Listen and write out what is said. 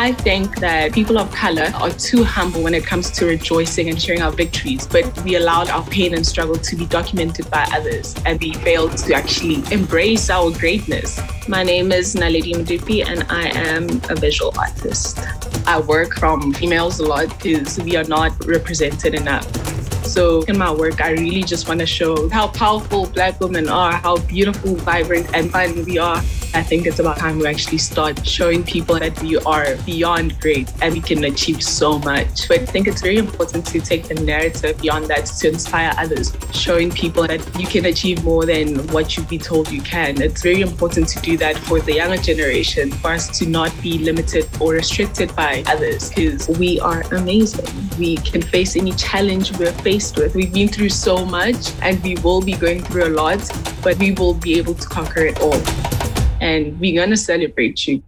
I think that people of color are too humble when it comes to rejoicing and sharing our victories, but we allowed our pain and struggle to be documented by others and we failed to actually embrace our greatness. My name is Naledi Modupi and I am a visual artist. I work from females a lot because we are not represented enough. So in my work, I really just want to show how powerful Black women are, how beautiful, vibrant, and fun we are. I think it's about time we actually start showing people that we are beyond great and we can achieve so much. But I think it's very important to take the narrative beyond that to inspire others, showing people that you can achieve more than what you've been told you can. It's very important to do that for the younger generation, for us to not be limited or restricted by others, because we are amazing. We can face any challenge we're faced with. We've been through so much and we will be going through a lot, but we will be able to conquer it all and we're going to celebrate you.